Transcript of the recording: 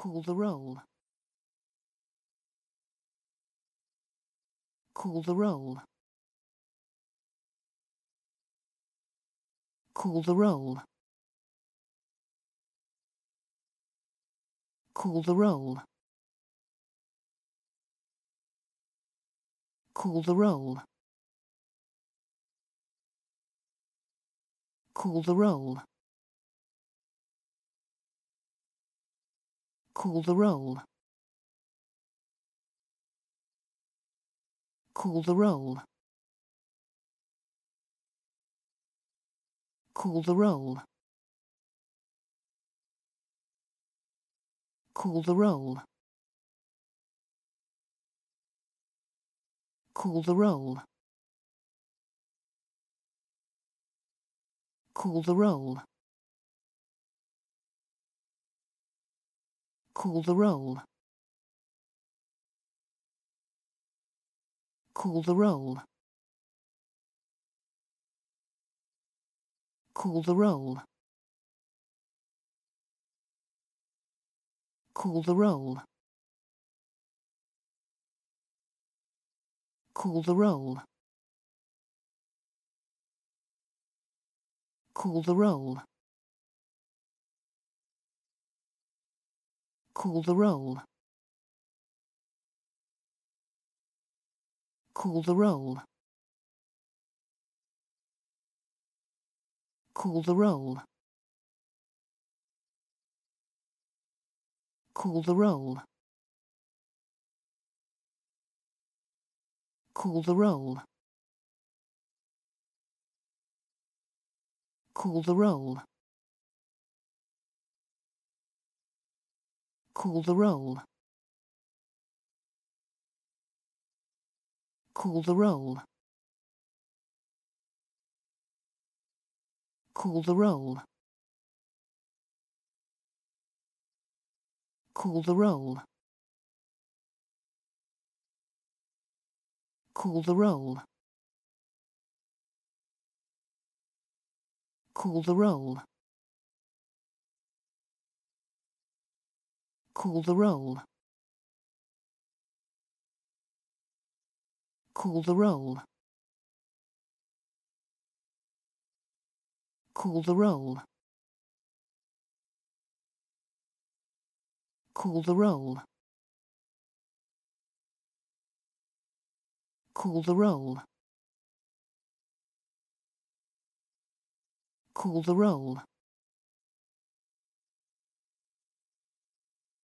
Call the roll. Call the roll. Call the roll. Call the roll. Call the roll. Call the roll. Call the roll. Call the roll. Call the roll. Call the roll. Call the roll. Call the roll. Call the roll. Call the roll. Call the roll. Call the roll. Call the roll. Call the roll. Call the roll. Call the roll. Call the roll. Call the roll. Call the roll. Call the roll. Call the roll. Call the roll. Call the roll. Call the roll. Call the roll. Call the roll. Call the roll. Call the roll. Call the roll. Call the roll. Call the roll. Call the roll.